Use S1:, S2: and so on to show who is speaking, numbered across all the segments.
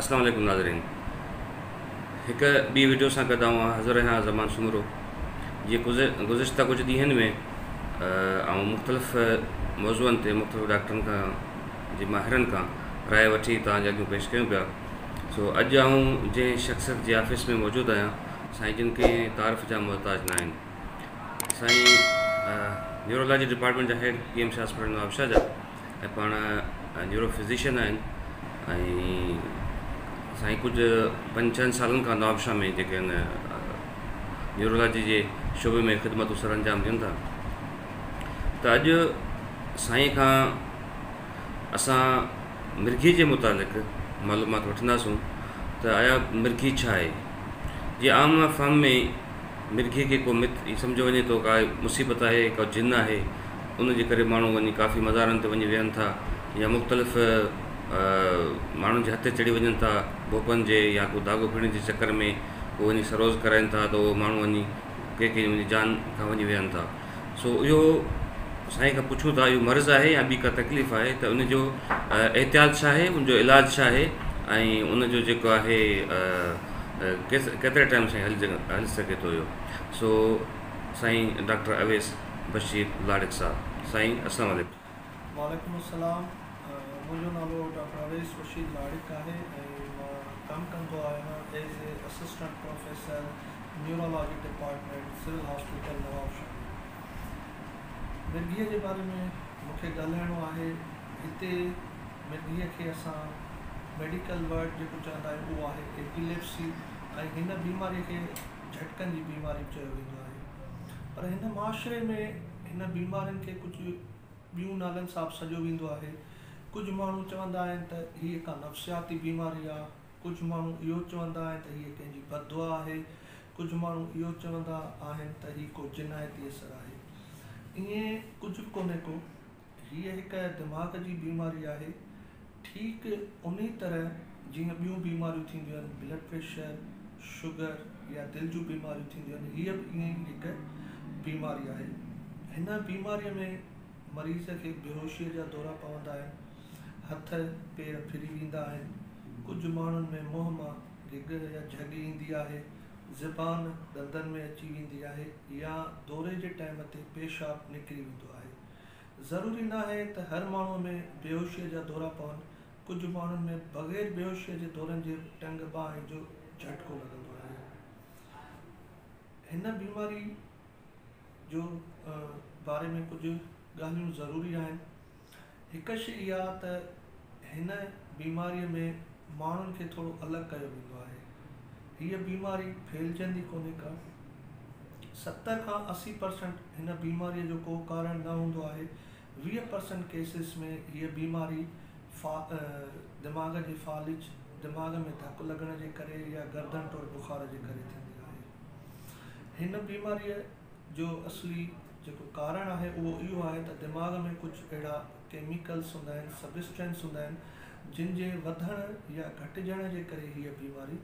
S1: असलम नाज़रीन एक B video सां गॾु आऊं हज़र ज़मान सुमरो ये गुजशत कुछ ॾींहनि में मुख़्तलिफ़ मौजुअन ते मुख़्तलिफ़ु डॉक्टरनि खां जी माहिरनि खां राय वी तव्हांजे पेश कयूं पिया सो अज आऊं जै शख्स के ऑफिस में मौजूद आया साईं जिन खे तारीफ़ जा मुहताज न आहिनि न्यूरोलॉजी डिपार्टमेंट जा हेड की एम शापल नवाबशाह जा ऐं पाण न्यूरोफिज़िशन साई कुछ पंजनि सालनि खां में जो न्यूरोलॉजी के शोबे में खिदमत सर अंजाम ॾियनि था त अॼु साईं खां असां मिर्गी के मुतालिक़ मालूमात वठंदासूं तो आया मिर्गी छा आहे आम फॉम में मिर्गी के को मित सम्झो वञे थो का मुसीबत है का जिन है उनके करे माण्हू वही काफ़ी मज़ारन वही वेहन था या मुख़्तलिफ़ मान जे हथ चढ़ी वञनि था बोपन जे या को धाॻो पीअण जे चकर में उहो वञी सरोज़ कराइनि था त उहो माण्हू वञी कंहिं कंहिं जान खां वञी वेहनि था सो इहो साईं खां पुछूं था इहो मर्ज़ु आहे या ॿी का तकलीफ़ आहे त उनजो एहतियात छा आहे उनजो इलाजु छा आहे ऐं उनजो जेको आहे केतिरे टाइम सां हली सघे थो इहो सो साईं डॉक्टर अवेस बशीर लाड़ेक साहिबु
S2: बशीर कमु कंदो आहियांस ए assistant professor neurology department civil hospital Nawabshah मिगीअ जे बारे में मूंखे ॻाल्हाइणो आहे हिते मिर्गीअ खे असां मेडिकल वर्ड जेको चवंदा आहियूं उहो आहे एपिलेप्सी ऐं हिन बीमारीअ खे झटकनि जी बीमारी चयो वेंदो आहे पर हिन माशरे में हिन बीमारियुनि खे कुझु ॿियूं नालनि सां सॼो वेंदो आहे कुझु माण्हू चवंदा आहिनि त हीअ का नफ़्सियाती बीमारी आहे कुझु माण्हू इहो चवंदा आहिनि त हीअ कंहिंजी बदोवा आहे कुझु माण्हू इहो चवंदा आहिनि त ته को जिनायती असरु आहे ईअं कुझु कोन्हे को हीअ हिकु दिमाग़ जी बीमारी आहे ठीकु उन तरह जीअं ॿियूं बीमारियूं थींदियूं आहिनि ब्लड پريشر शुगर या दिलि जूं बीमारियूं थींदियूं आहिनि हीअ बि ईअं हिकु बीमारी आहे हिन बीमारीअ में मरीज़ खे बेहोशीअ जा दौरा पवंदा आहिनि हथ पेर फिरी वेंदा आहिनि कुझु माण्हुनि में मुंहं मां जॻी ईंदी आहे ज़बान ॾंदनि में अची वेंदी आहे या दौरे जे टाइम ते पेशाबु निकिरी वेंदो आहे ज़रूरी न आहे त हर माण्हूअ में बेहोशीअ जा दौरा पवनि कुझु माण्हुनि में बग़ैर बेहोशीअ जे दौरनि जे टंग बाहिण जो झटको लॻंदो आहे हिन बीमारी जो बारे में कुझु ॻाल्हियूं ज़रूरी आहिनि हिकु शइ इहा त हिन बीमारीअ में माण्हुनि खे थोरो अलॻि कयो वेंदो आहे हीअ बीमारी फैलजंदी कोन्हे को सतरि खां असी परसेंट हिन बीमारीअ जो को कारण न हूंदो आहे वीह परसेंट केसिस में हीअ बीमारी दिमाग़ जे فالج दिमाग़ में धकु लॻण जे करे या गर्दन टोड़ बुख़ार जे करे थींदी आहे हिन बीमारीअ जो असली जेको कारण आहे उहो इहो आहे त दिमाग़ में कुझु अहिड़ा केमिकल्स हूंदा आहिनि सबिस्टेंस हूंदा आहिनि जिन वधण या घटिजण जे करे हीअ बीमारी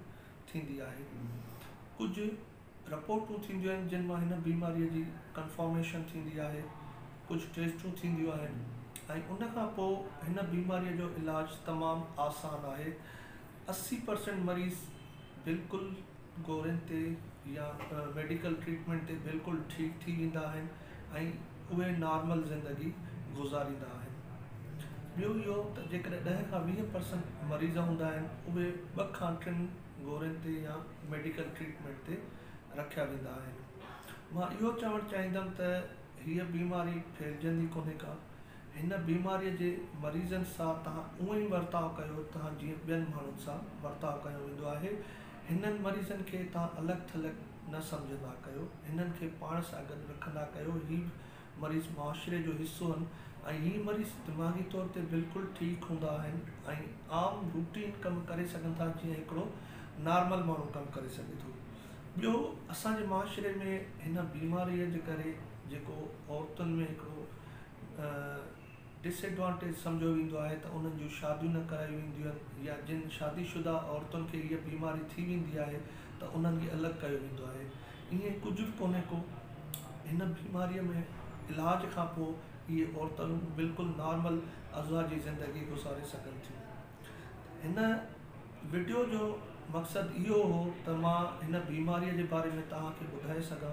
S2: थींदी आहे कुझु रिपोर्टूं थींदियूं आहिनि जिन मां हिन बीमारीअ जी कंफॉर्मेशन थींदी आहे कुझु टेस्टूं थींदियूं आहिनि ऐं उन खां पोइ हिन बीमारीअ जो इलाजु तमामु आसानु आहे असी परसेंट मरीज़ बिल्कुलु गोरियुनि ते या मेडिकल ट्रीटमेंट ते बिल्कुलु ठीकु थी वेंदा आहिनि ऐं उहे नॉर्मल ज़िंदगी गुज़ारींदा आहिनि ॿियो इहो त जेकॾहिं ॾह खां वीह परसेंट मरीज़ हूंदा आहिनि उहे ॿ खां टिनि गोरियुनि ते या मेडिकल ट्रीटमेंट ते रखिया वेंदा आहिनि मां इहो चवणु चाहींदुमि त हीअ बीमारी फैलजंदी कोन्हे का हिन बीमारीअ जे मरीज़नि सां तव्हां उहो ई वर्ताव कयो तव्हां जीअं ॿियनि माण्हुनि सां वर्ताव कयो वेंदो आहे हिननि मरीज़नि खे तव्हां अलॻि थलॻि न सम्झंदा कयो हिननि खे पाण सां गॾु रखंदा कयो हीउ मरीज़ माशरे जो हिसो आहिनि ऐं इहे मरीज़ दिमाग़ी तौर ते बिल्कुलु ठीकु हूंदा आहिनि ऐं आम रूटीन कमु करे सघनि था जीअं हिकिड़ो नॉर्मल माण्हू कमु करे सघे थो ॿियो असांजे मुआशरे में हिन बीमारीअ जे करे जेको औरतुनि में हिकिड़ो डिसएडवांटेज सम्झो वेंदो आहे त उन्हनि जूं शादियूं न करायूं वेंदियूं आहिनि या जिन शादीशुदा औरतुनि खे हीअ बीमारी थी वेंदी आहे त उन्हनि खे अलॻि कयो वेंदो आहे ईअं कुझु बि कोन्हे को हिन बीमारीअ में इलाज खां पोइ इहे औरतूं बिल्कुलु नॉर्मल अज़ा जी ज़िंदगी गुज़ारे सघनि थियूं हिन वीडियो जो मक़सदु इहो हो त मां हिन बीमारीअ जे बारे में तव्हांखे ॿुधाए सघां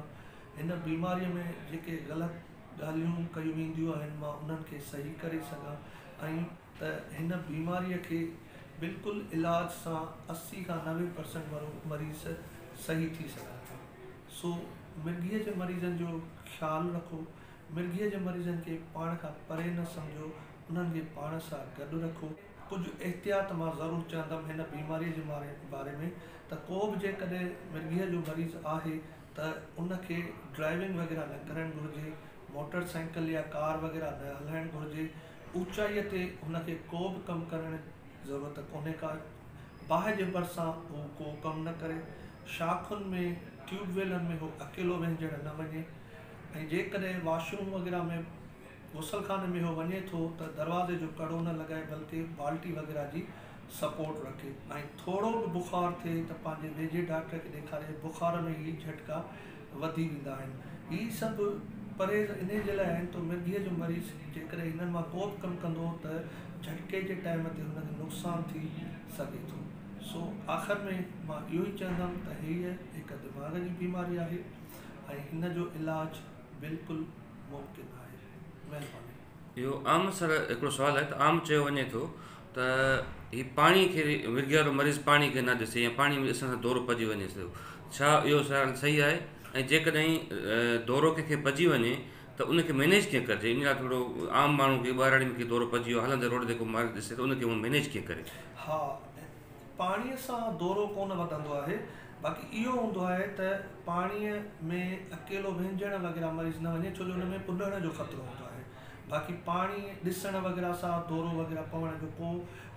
S2: हिन बीमारीअ में जेके ग़लति ॻाल्हियूं कयूं वेंदियूं आहिनि मां उन्हनि खे सही करे सघां ऐं त हिन बीमारीअ खे बिल्कुलु इलाज सां असी खां नवे परसेंट वारो मरीज़ सही थी सो मिगीअ जे मरीज़नि जो ख़्यालु रखो मिर्गीअ जे मरीज़नि खे पाण खां परे न सम्झो उन्हनि खे पाण सां गॾु रखो कुझु एहतियात मां ज़रूरु चवंदुमि हिन बीमारीअ जे बारे बारे में त को बि जेकॾहिं मिर्गीअ जो मरीज़ आहे त उनखे ड्राइविंग वग़ैरह न करणु घुरिजे मोटर साइकिल या कार वग़ैरह न हलाइणु घुरिजे ऊचाईअ ते हुनखे को बि कमु करण जी ज़रूरत कोन्हे का बाहि जे भरिसां उहो को कमु न करे शाखुनि में ट्यूबवेलनि में उहो अकेलो वञणु न वञे ऐं जेकॾहिं वॉशरूम वग़ैरह में गुसलखाने में उहो वञे थो त दरवाज़े जो कड़ो न लॻाए बल्कि बाल्टी वग़ैरह जी सपोर्ट रखे ऐं थोरो बि बुख़ारु थिए त पंहिंजे वेझे डॉक्टर खे ॾेखारे बुख़ार में ई झटका वधी वेंदा आहिनि हीअ सभु परहे इन जे लाइ आहिनि त मिर्गीअ जो मरीज़ जेकॾहिं हिननि मां को बि कमु कंदो त झटके जे टाइम ते हुनखे नुक़सान थी सघे थो सो आख़िर में मां इहो ई चवंदुमि त हीअ हिकु दिमाग़ जी बीमारी आहे ऐं हिन जो इलाजु बिल्कुलु
S1: हिकिड़ो सुवाल आहे त आम चयो वञे थो त हीउ पाणी खे विग्यारो मरीज़ पाणी खे न ॾिसे या पाणी ॾिसण सां दौरो पइजी वञे थो छा इहो सवालु सही आहे ऐं जेकॾहिं दौरो कंहिंखे पइजी वञे त उनखे मैनेज कीअं कजे इन लाइ थोरो आम माण्हू खे ॿाराणी मूंखे दौरो पइजी वियो हलंदे रोड ते को मारे ॾिसे त उनखे मैनेज कीअं करे
S2: हा पाणीअ सां दौरो कोन वधंदो आहे बाक़ी इहो हूंदो आहे त पाणीअ में अकेलो व्यंजणु वग़ैरह मरीज़ न वञे छो जो हुन में पुॼण जो ख़तरो हूंदो आहे बाक़ी पाणी ॾिसण वग़ैरह सां दौरो वग़ैरह पवण जो को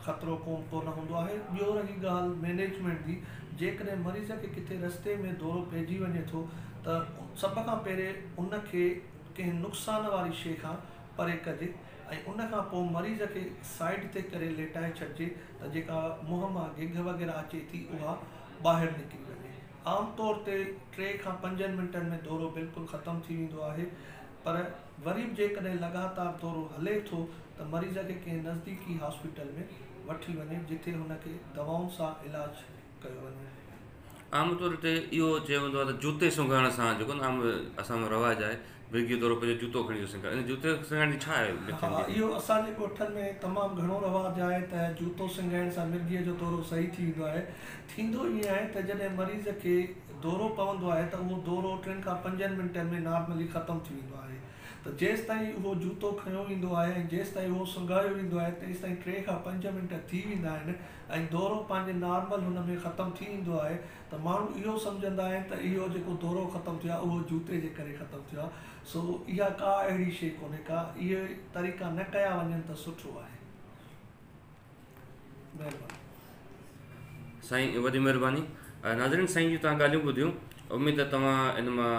S2: ख़तरो कोन कोन हूंदो आहे ॿियो रही ॻाल्हि मैनेजमेंट जी जेकॾहिं मरीज़ खे किथे रस्ते में दौरो पइजी वञे थो त सभ खां पहिरें उन खे कंहिं नुक़सान वारी शइ खां परे कजे ऐं उन खां पोइ मरीज़ खे साइड ते करे लेटाए छॾिजे त जेका मुंहं मां गिघ वग़ैरह अचे थी उहा ॿाहिरि निकिरी आम तौर ते टे खां पंजनि मिंटनि में दौरो बिल्कुलु ख़तमु थी वेंदो आहे पर वरी बि जेकॾहिं लॻातार दौरो हले थो त मरीज़ खे कंहिं नज़दीकी हॉस्पिटल में वठी वञे जिते हुनखे दवाउनि सां इलाज कयो वञे
S1: आमतौर ते इहो चयो वेंदो आहे त जूते सुंघण सां जेको न आम असांजो रवाजु आहे बिगी तौर पंहिंजो जूतो छा आहे
S2: हा इहो असांजे ॻोठनि में तमामु घणो रवाजु आहे त जूतो सिंगाइण सां मिर्गीअ जो दौरो सही थी वेंदो आहे थींदो ईअं आहे त जॾहिं मरीज़ खे दौरो पवंदो आहे त उहो दौरो टिनि खां पंजनि मिंटनि में नॉर्मली ख़तमु थी वेंदो आहे त जेसि ताईं उहो जूतो खयो वेंदो आहे ऐं जेसि ताईं उहो सुंघायो वेंदो आहे तेसि ताईं टे खां पंज मिंट थी वेंदा आहिनि ऐं दौरो पंहिंजे नॉर्मल हुन में ख़तमु थी वेंदो आहे त माण्हू इहो सम्झंदा आहिनि त इहो जेको दौरो ख़तमु थियो आहे उहो जूते जे करे ख़तमु थियो आहे सो इहा का अहिड़ी शइ कोन्हे का इहे तरीक़ा न कया वञनि त सुठो आहे
S1: साईं वॾी महिरबानी नाज़रीन साईं जूं तव्हां ॻाल्हियूं ॿुधियूं उमेदु तव्हां इन मां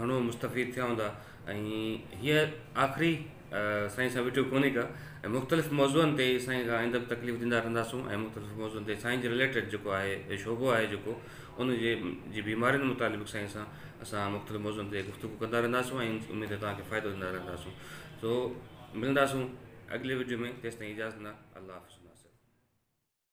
S1: घणो मुस्तफिद थिया हूंदा आख़िरी साईं सां वीडियो कोन्हे का ऐं मुख़्तलिफ़ मौज़ुअनि ते साईं खां आईंदा तकलीफ़ दींदा रहंदासूं ऐं मुख़्तलिफ़ मौज़ुअनि ते साईं जे रिलेटेड जो है शोबो है जो उनजे बीमार बीमारियुनि मुतालिक़ साईं सां असां मुख़्तलिफ़ मौज़ुअनि ते गुफ़्तगु कंदा रहंदासूं ऐं उन ते तव्हांखे फ़ाइदो ॾींदा सो मिलंदासूं अगले वीडियो में तेसिताईं इजाज़त न अलाह हाफ़िज़